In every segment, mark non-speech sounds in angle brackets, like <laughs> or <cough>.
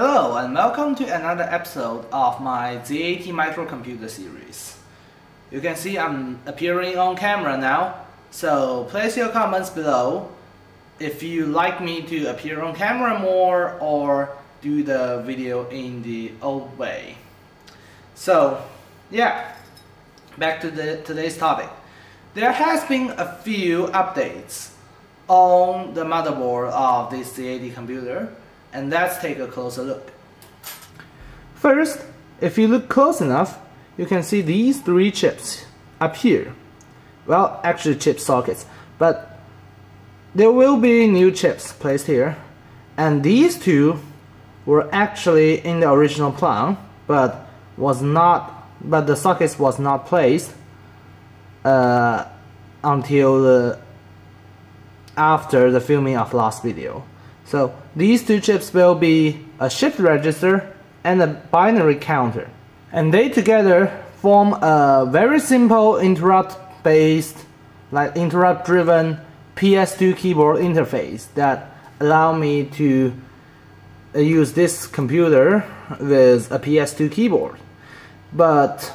Hello and welcome to another episode of my Z80 microcomputer series. You can see I'm appearing on camera now, so place your comments below if you like me to appear on camera more or do the video in the old way. So, yeah, back to the today's topic. There has been a few updates on the motherboard of this Z80 computer and let's take a closer look. First, if you look close enough, you can see these three chips up here. Well, actually chip sockets, but there will be new chips placed here. And these two were actually in the original plan, but was not, but the sockets was not placed uh, until the, after the filming of last video. So these two chips will be a shift register and a binary counter. And they together form a very simple interrupt based, like interrupt driven PS2 keyboard interface that allow me to uh, use this computer with a PS2 keyboard. But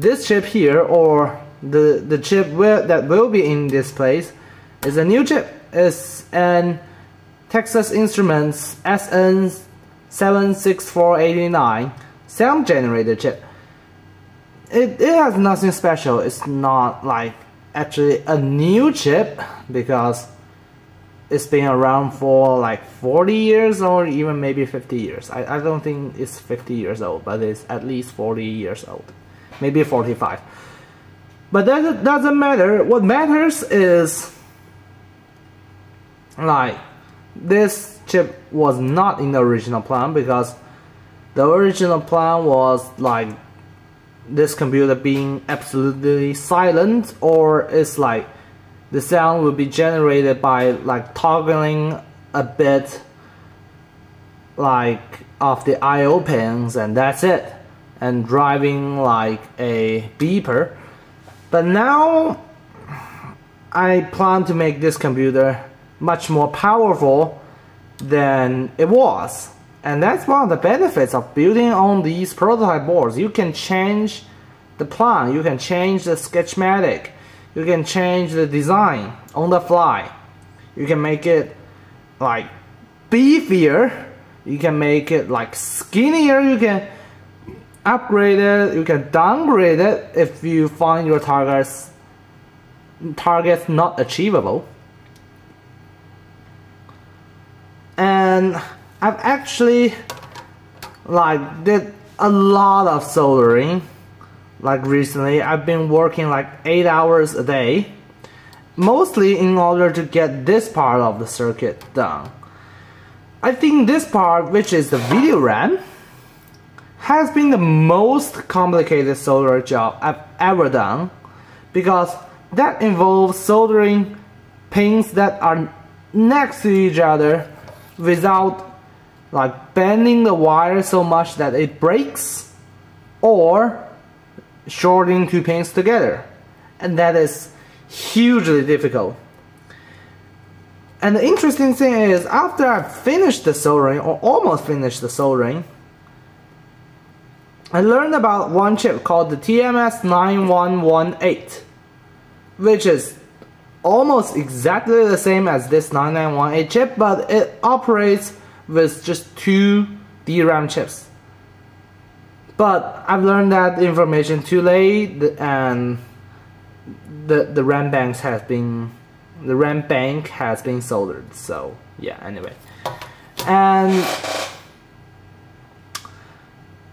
this chip here, or the, the chip will, that will be in this place, is a new chip. It's an Texas Instruments SN76489 sound generator chip. It, it has nothing special. It's not like actually a new chip because it's been around for like 40 years or even maybe 50 years. I, I don't think it's 50 years old, but it's at least 40 years old. Maybe 45. But that doesn't matter. What matters is like this chip was not in the original plan because the original plan was like this computer being absolutely silent or it's like the sound will be generated by like toggling a bit like of the I.O. pins and that's it and driving like a beeper but now I plan to make this computer much more powerful than it was. And that's one of the benefits of building on these prototype boards. You can change the plan, you can change the schematic, you can change the design on the fly. You can make it like beefier, you can make it like skinnier, you can upgrade it, you can downgrade it if you find your targets targets not achievable. And I've actually like did a lot of soldering like recently. I've been working like 8 hours a day mostly in order to get this part of the circuit done. I think this part which is the video RAM has been the most complicated solder job I've ever done because that involves soldering pins that are next to each other without like bending the wire so much that it breaks or shorting two pins together. And that is hugely difficult. And the interesting thing is after I finished the soldering or almost finished the soldering I learned about one chip called the TMS9118 which is almost exactly the same as this 9918 chip, but it operates with just two DRAM chips. But I've learned that information too late, and the the RAM banks has been the RAM bank has been soldered. So yeah, anyway, and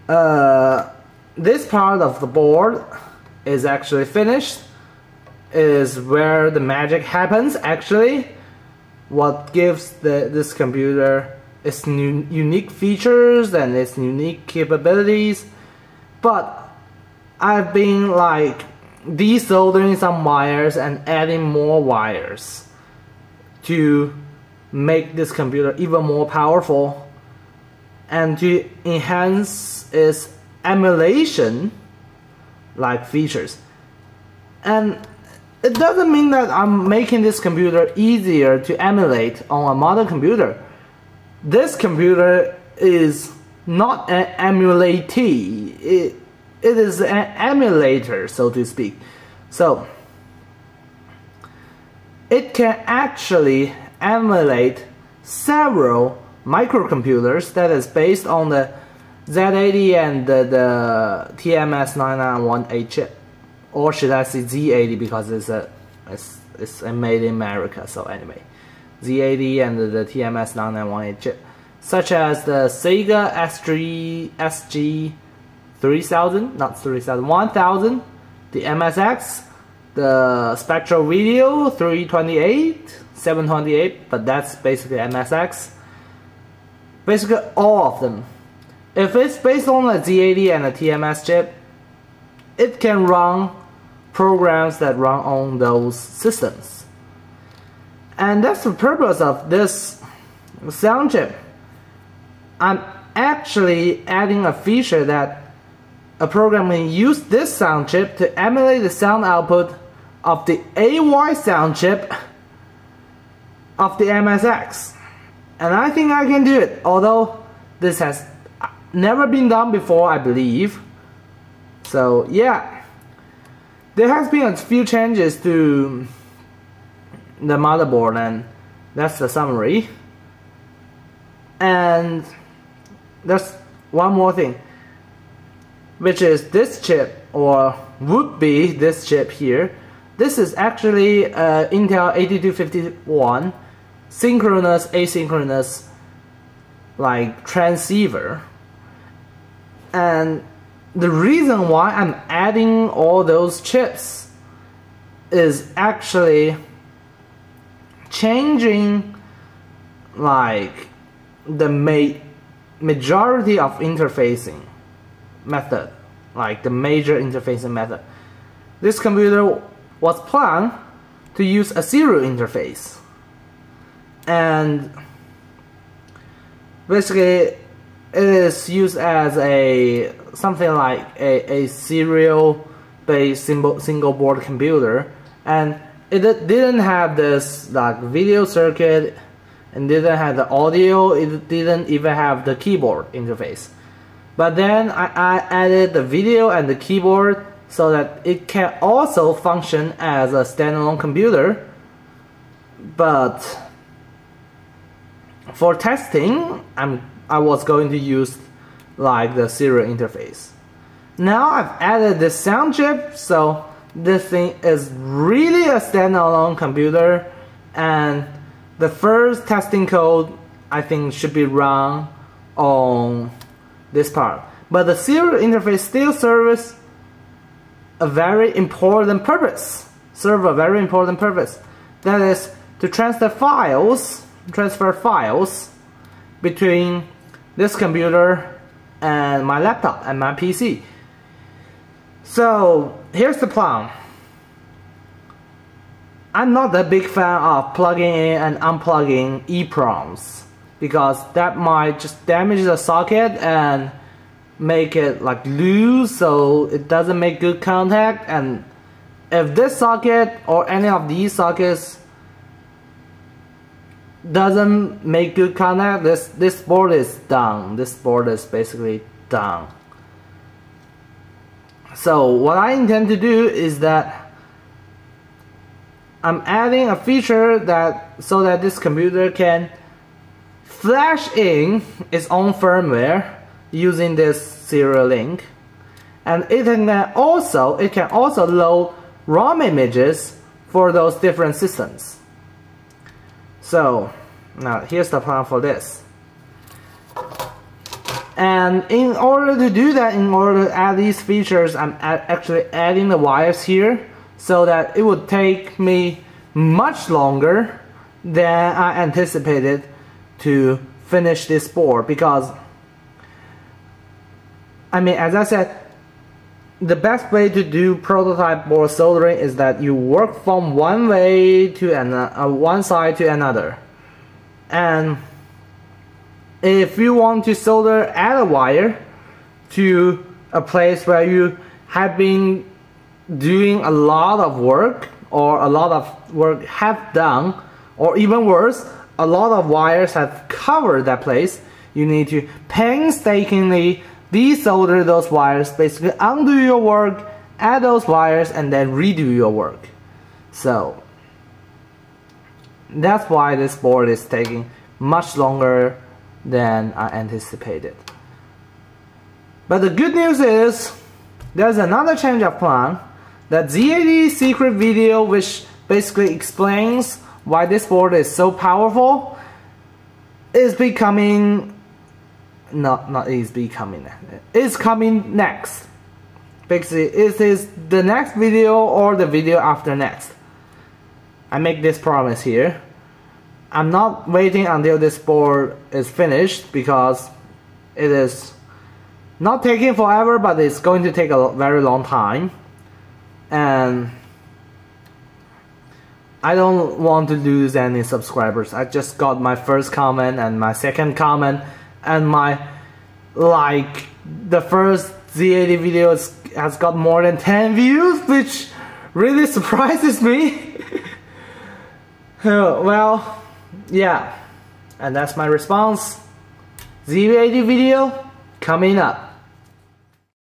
uh, this part of the board is actually finished is where the magic happens. Actually what gives the, this computer its unique features and its unique capabilities. But I've been like desoldering some wires and adding more wires to make this computer even more powerful and to enhance its emulation like features. And it doesn't mean that I'm making this computer easier to emulate on a modern computer. This computer is not an emulatee. It, it is an emulator, so to speak. So, it can actually emulate several microcomputers that is based on the Z80 and the, the TMS9918A chip. Or should I say Z80 because it's a it's, it's made in America, so anyway. Z80 and the, the TMS9918A chip. Such as the Sega S3 SG 3000, not 3000, 1000, the MSX, the Spectravideo 328, 728, but that's basically MSX. Basically all of them. If it's based on a Z80 and a TMS chip, it can run programs that run on those systems. And that's the purpose of this sound chip. I'm actually adding a feature that a program can use this sound chip to emulate the sound output of the AY sound chip of the MSX. And I think I can do it, although this has never been done before, I believe. So yeah, there has been a few changes to the motherboard and that's the summary. And there's one more thing, which is this chip, or would be this chip here, this is actually a Intel 8251 synchronous asynchronous like transceiver. And the reason why I'm adding all those chips is actually changing like the ma majority of interfacing method like the major interfacing method this computer was planned to use a serial interface. And basically it is used as a something like a, a serial based single, single board computer. And it didn't have this like video circuit and didn't have the audio. It didn't even have the keyboard interface. But then I, I added the video and the keyboard so that it can also function as a standalone computer. But for testing I'm I was going to use like the serial interface now I've added this sound chip so this thing is really a standalone computer and the first testing code I think should be run on this part but the serial interface still serves a very important purpose, serve a very important purpose. That is to transfer files, transfer files between this computer and my laptop and my PC. So here's the plan. I'm not a big fan of plugging in and unplugging EEPROMs because that might just damage the socket and make it like loose so it doesn't make good contact and if this socket or any of these sockets doesn't make good contact this this board is done this board is basically done so what I intend to do is that I'm adding a feature that so that this computer can flash in its own firmware using this serial link. And it can also it can also load ROM images for those different systems so now here's the plan for this. And in order to do that in order to add these features I'm actually adding the wires here so that it would take me much longer than I anticipated to finish this board because I mean, as I said, the best way to do prototype board soldering is that you work from one way to another, uh, one side to another. And if you want to solder add a wire to a place where you have been doing a lot of work or a lot of work have done or even worse a lot of wires have covered that place you need to painstakingly desolder those wires, basically undo your work, add those wires, and then redo your work. So that's why this board is taking much longer than I anticipated. But the good news is there's another change of plan. That Z80 secret video which basically explains why this board is so powerful is becoming not not is becoming. It's coming next. Basically it is the next video or the video after next? I make this promise here. I'm not waiting until this board is finished because it is not taking forever but it's going to take a very long time. And I don't want to lose any subscribers. I just got my first comment and my second comment and my like the first Z80 videos has got more than 10 views which really <laughs> surprises me. <laughs> Uh, well, yeah. And that's my response. Z80 video coming up.